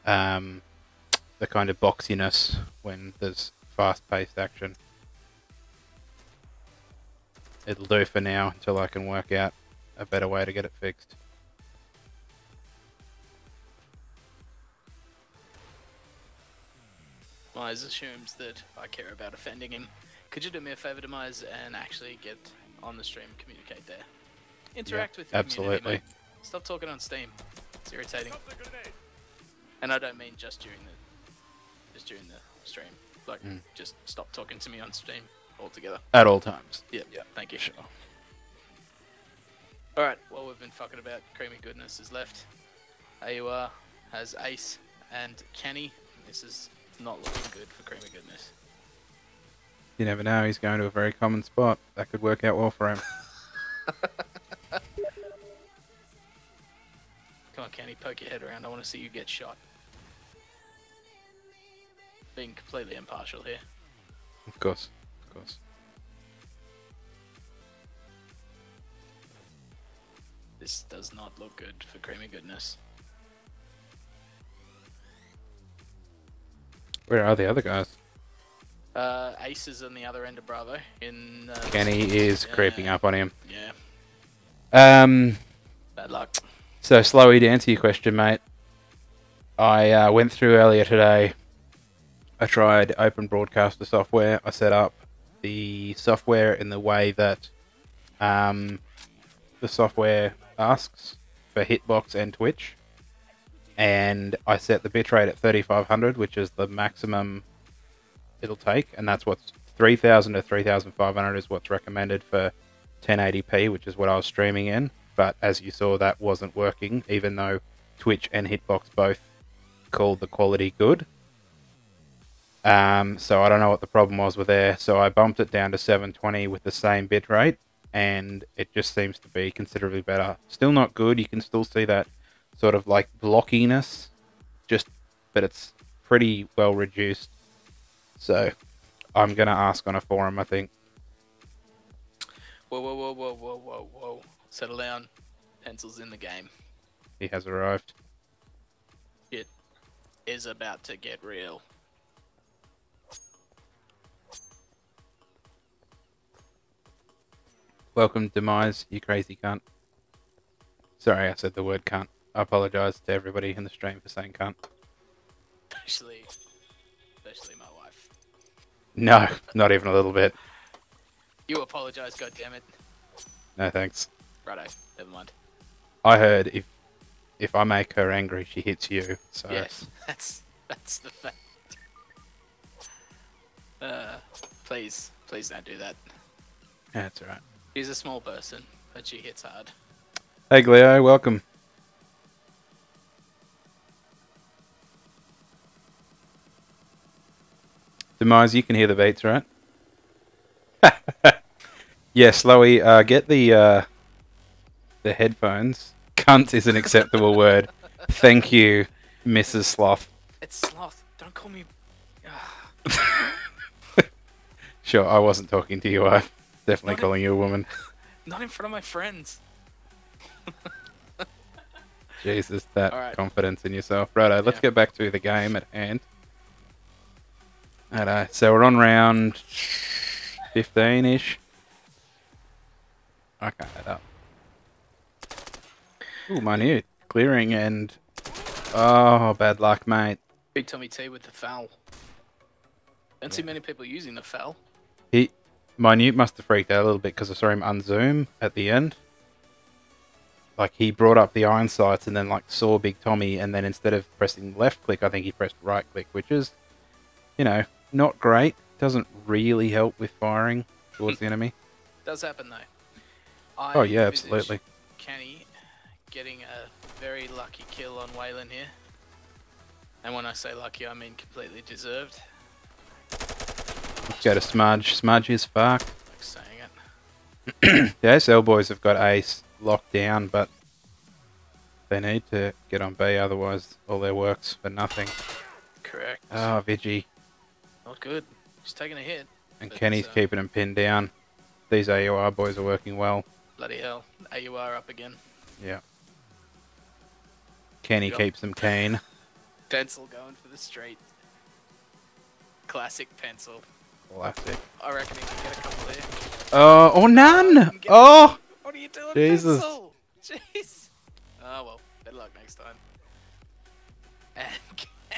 um, the kind of boxiness when there's fast-paced action. It'll do for now until I can work out a better way to get it fixed. Mize assumes that I care about offending him. Could you do me a favor, to Demise, and actually get on the stream, communicate there? Interact with the absolutely. mate. Stop talking on Steam. It's irritating. And I don't mean just during the just during the stream. Like, Mm. just stop talking to me on Steam altogether. At all times. Yeah, yeah. Thank you. Sure. All right. Well, we've been fucking about. Creamy goodness is left. AUR has Ace and Kenny. This is not looking good for Creamy goodness. You never know. He's going to a very common spot. That could work out well for him. <laughs> Come on, Kenny, poke your head around. I want to see you get shot. Being completely impartial here. Of course. Course. This does not look good for Creamy Goodness. Where are the other guys? Uh, Ace is on the other end of Bravo. In uh, Kenny is creeping up on him. Yeah, Um, bad luck. so, Slowy, to answer your question, mate, I uh, went through earlier today. I tried Open Broadcaster software. I set up the software in the way that um, the software asks for Hitbox and Twitch. And I set the bitrate at 3500, which is the maximum it'll take. And that's what's 3000 to 3500 is what's recommended for 1080p, which is what I was streaming in. But as you saw, that wasn't working, even though Twitch and Hitbox both called the quality good. Um, so I don't know what the problem was with there. So I bumped it down to 720 with the same bitrate, and it just seems to be considerably better. Still not good. You can still see that sort of like blockiness, just but it's pretty well reduced. So I'm gonna ask on a forum. I think. Whoa, whoa, whoa, whoa, whoa, whoa, whoa. Settle down. Pencils in the game. He has arrived. It is about to get real. Welcome, Demise, you crazy cunt. Sorry, I said the word cunt. I apologise to everybody in the stream for saying cunt. Especially, especially my wife. No, not even a little bit. You apologize, goddammit. No thanks. Righto, never mind. I heard if if I make her angry, she hits you. So Yes, <laughs> that's that's the fact. Uh, please, please don't do that. yeah, that's alright. She's a small person, but she hits hard. Hey, Gleo, welcome. Demise, you can hear the beats, right? <laughs> yes, Slowy, uh, get the uh, the headphones. Cunt is an acceptable word. Thank you, Mrs. Sloth. It's sloth. Don't call me. <laughs> Sure, I wasn't talking to you. I'm definitely What? calling you a woman. <laughs> Not in front of my friends. <laughs> Jesus, that Alright. confidence in yourself. Righto, uh, let's Yeah. get back to the game at hand. Righto, so we're on round 15 ish. I can't add up. Ooh, minute. Clearing and. Oh, bad luck, mate. Big Tommy T with the foul. Don't see many people using the foul. He. Minute must have freaked out a little bit because I saw him unzoom at the end. Like he brought up the iron sights and then like saw Big Tommy and then instead of pressing left click, I think he pressed right click, which is, you know, not great. Doesn't really help with firing towards the enemy. Does happen though. Oh, I Oh yeah, absolutely. Kenny getting a very lucky kill on Waylon here. And when I say lucky, I mean completely deserved. Let's go to Smudge. Smudge is fucked. Like saying it. <clears throat> The ASL boys have got Ace locked down, but they need to get on B, otherwise all their work's for nothing. Correct. Oh, Vigi. Not good. He's taking a hit. And Kenny's uh, keeping him pinned down. These AUR boys are working well. Bloody hell. AUR up again. Yeah. Kenny keeps them keen. <laughs> Pencil going for the street. Classic pencil. Classic. I reckon he can get a couple there. Oh, oh, none! Get- Oh! What are you doing, Jesus. pencil? Jeez. Oh well, better luck next time. And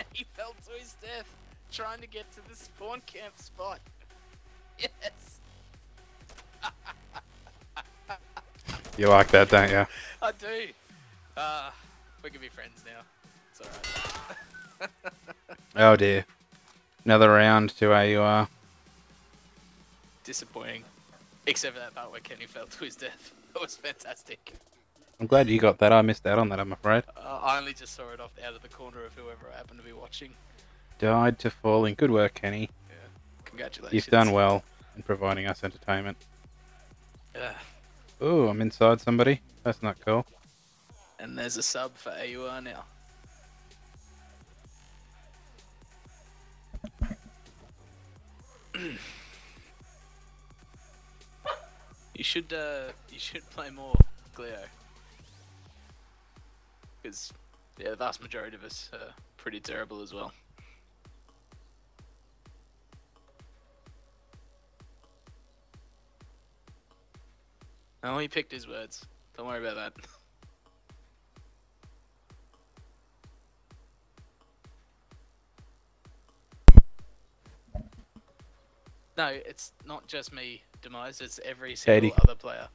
<laughs> he fell to his death trying to get to the spawn camp spot. <laughs> Yes, <laughs> You like that, don't you? I do. Uh, we can be friends now. It's alright. Oh dear. Another round to AUR. Disappointing. Except for that part where Kenny fell to his death. <laughs> That was fantastic. I'm glad you got that. I missed out on that, I'm afraid. Uh, I only just saw it off out of the corner of whoever I happened to be watching. Died to falling. Good work, Kenny. Yeah. Congratulations. You've done well in providing us entertainment. Yeah. Ooh, I'm inside somebody. That's not cool. And there's a sub for AUR now. <clears throat> you should uh you should <laughs> play more Gleo. Because yeah, the vast majority of us are pretty terrible as well. Oh, he picked his words. Don't worry about that. <laughs> No, it's not just me, It's every single Katie. other player.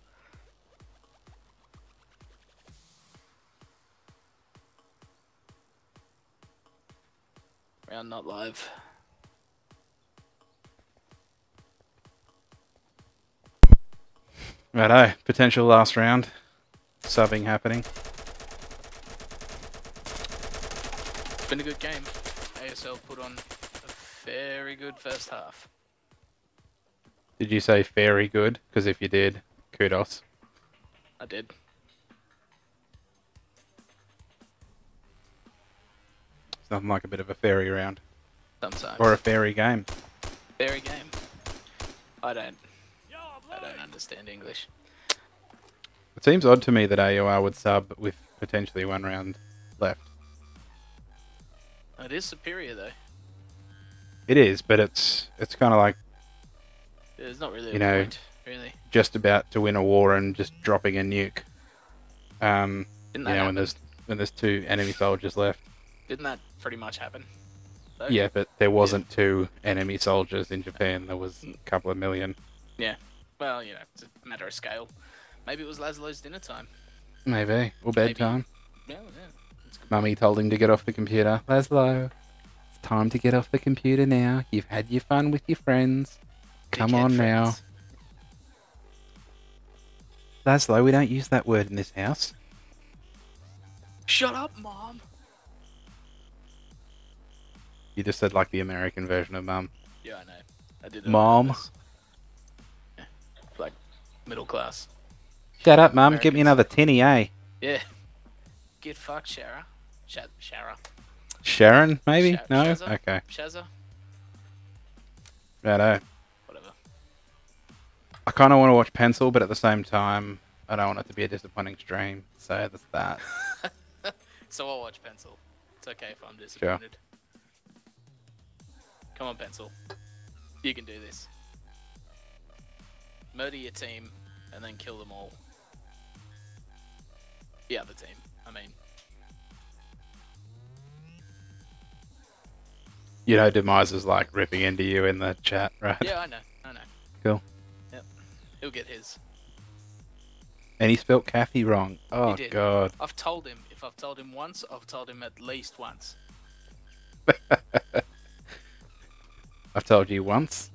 Round not live. Righto. Potential last round. Subbing happening. It's been a good game. ASL put on a very good first half. Did you say very good? Because if you did, kudos. I did. It's nothing like a bit of a fairy round. Sometimes. Or a fairy game. Fairy game. I don't. I'm don't understand English. It seems odd to me that AUR would sub with potentially one round left. It is superior though. It is, but it's it's kind of like There's not really a You know- point, really. just about to win a war and just dropping a nuke. Um, Didn't you that know, when there's when there's two enemy soldiers left. Didn't that pretty much happen? though? Yeah, but there wasn't two enemy soldiers in Japan. There was a couple of million. Yeah. Well, you know, it's a matter of scale. Maybe it was Laszlo's dinner time. Maybe. Or Maybe. bedtime. Yeah, yeah. Mummy told him to get off the computer. Laszlo, it's time to get off the computer now. You've had your fun with your friends. Come Dickhead on now. friends. Laszlo, we don't use that word in this house. Shut up, mom. You just said like the American version of mum. Yeah, I know. I did. it Mom. Yeah, like middle class. Shut up, mum. Give me another tinny, eh? Yeah. Get fucked, Shara. Sha- Shara. Sharon, maybe? Sha- no? Shazza? Okay. Shazza. Righto. I kind of want to watch Pencil, but at the same time, I don't want it to be a disappointing stream. So that's that. <laughs> So I'll watch Pencil. It's okay if I'm disappointed. Come on, Pencil. You can do this. Murder your team and then kill them all. The other team, I mean. You know, Demise is like ripping into you in the chat, right? Yeah, I know, I know. Cool. He'll get his. And he spelt Kathy wrong. Oh. God. I've told him. If I've told him once, I've told him at least once. <laughs> I've told you once.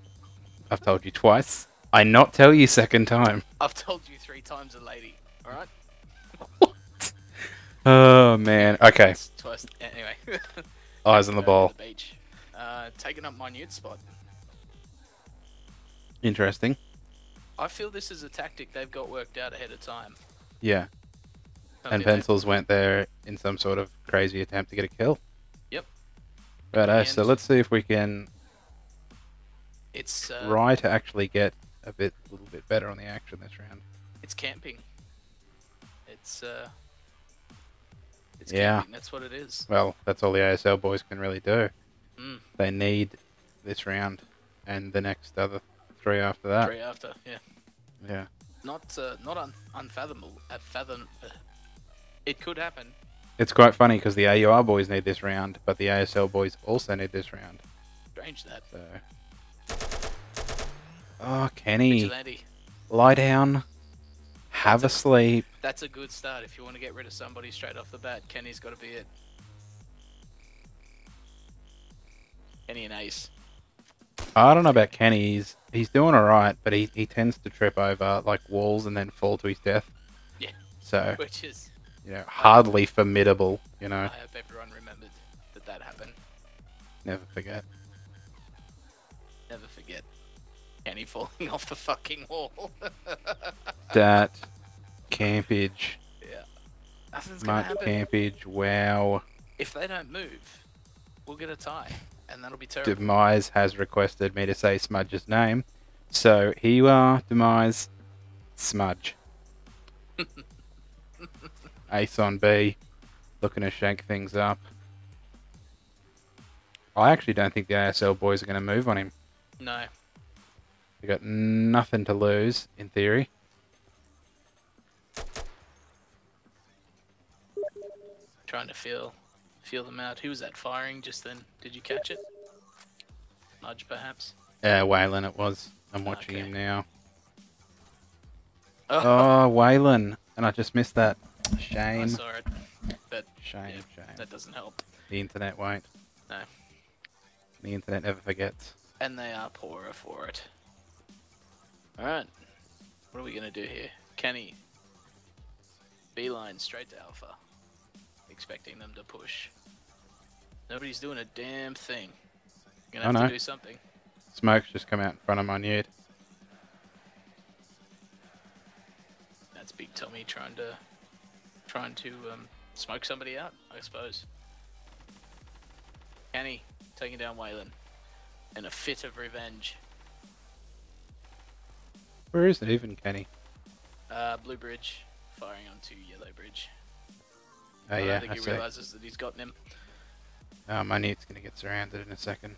I've told you twice. I not tell you second time. I've told you three times a lady. Alright? <laughs> What? Oh, man. Okay. It's twice. Anyway. <laughs> Eyes on the ball. The beach. Uh, taking up my nude spot. Interesting. I feel this is a tactic they've got worked out ahead of time. Yeah. And Pencils went there in some sort of crazy attempt to get a kill. Yep. Righto, the so let's see if we can It's uh, try to actually get a bit, a little bit better on the action this round. It's camping. It's uh. It's Yeah. camping. That's what it is. Well, that's all the ASL boys can really do. Mm. They need this round and the next other three after that. Three after, yeah. Yeah. Not uh, not un- unfathomable. Uh, fathom. Uh, it could happen. It's quite funny because the AUR boys need this round, but the ASL boys also need this round. Strange that. So. Oh, Kenny, Vigilante. lie down. Have a sleep. That's a good start. If you want to get rid of somebody straight off the bat, Kenny's got to be it. Kenny and Ace. I don't know about Kenny. He's he's doing all right, but he, he tends to trip over like walls and then fall to his death. Yeah. So <laughs> Which is, you know, hardly formidable. You know, I hope everyone remembered that that happened. never forget. Never forget Kenny <laughs> falling off the fucking wall. <laughs> That campage, yeah. Nothing's gonna much happen. campage. Wow. If they don't move, we'll get a tie, and that'll be terrible. Demise has requested me to say Smudge's name, so here you are, Demise, Smudge. <laughs> Ace on B, looking to shake things up. I actually don't think the ASL boys are going to move on him. No. They got nothing to lose, in theory. Trying to feel feel them out. Who was that firing just then? Did you catch it? Nudge, perhaps. Uh, Waylon it was. I'm watching Okay. him now. Oh, Oh, Waylon. And I just missed that. Shame. I saw it. But Shame, yeah, shame. that doesn't help. The internet won't. No. The internet never forgets. And they are poorer for it. Alright. What are we going to do here? Kenny. Beeline straight to Alpha. Expecting them to push. Nobody's doing a damn thing. You're to have to do something. Smoke's just come out in front of my nude. That's Big Tommy trying to trying to um, smoke somebody out, I suppose. Kenny taking down Waylon in a fit of revenge. Where is it even, Kenny? Uh, Blue Bridge firing onto Yellow Bridge. Oh I yeah, don't think I he see. realizes that he's gotten him. Oh, my nude's gonna get surrounded in a second.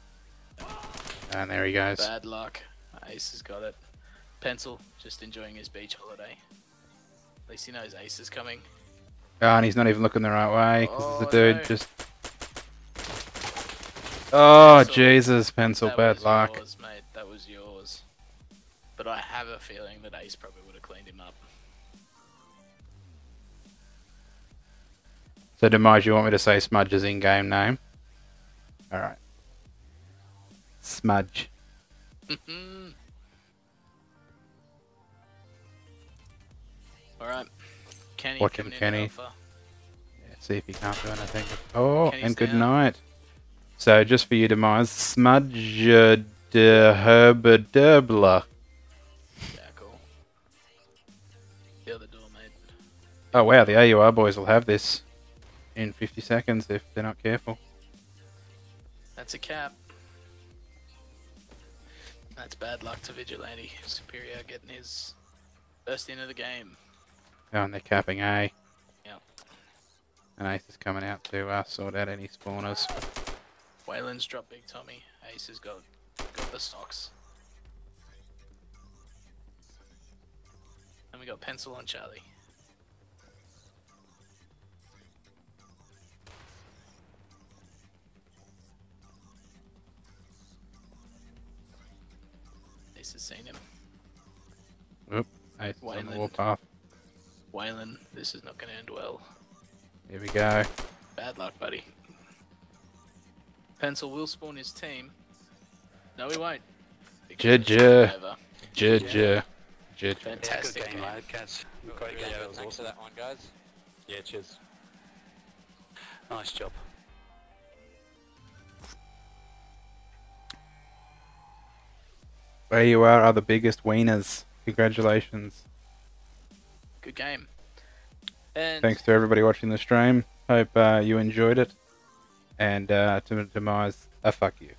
And there he goes. Bad luck. Ace has got it. Pencil just enjoying his beach holiday. At least he knows Ace is coming. Oh, and he's not even looking the right way because Oh, the dude no. just. Oh Pencil. Jesus, pencil, that bad was luck. yours, mate. That was yours. But I have a feeling that Ace probably So Demise, you want me to say Smudge's in-game name? All right. Smudge. Mm-hmm. Alright. Kenny Watching coming in Kenny. Yeah, see if he can't do anything. Oh, Kenny's and good down. night. So just for you, Demise, Smudge de Herberdubler. Yeah, cool. The other door, mate. Oh wow, the AUR boys will have this in 50 seconds if they're not careful. That's a cap. That's bad luck to Vigilante. Superior getting his first in of the game. Oh, and they're capping A. Yep. And Ace is coming out to uh, sort out any spawners. Waylon's dropped Big Tommy. Ace has got, got the stocks. And we got Pencil on Charlie. Ace has seen him. Ace is on the Waylon. warpath. Waylon, this is not going to end well. Here we go. Bad luck, buddy. Pencil will spawn his team. No, he won't. Because it's Judge. over. Judge. Judge. Fantastic yeah, game, game. lad. Cats. Great game. game. That Thanks for that one, guys. Yeah, cheers. Nice job. There you are, are the biggest wieners. Congratulations. Good game. And Thanks to everybody watching the stream. Hope uh, you enjoyed it. And uh, to Demise, a fuck you.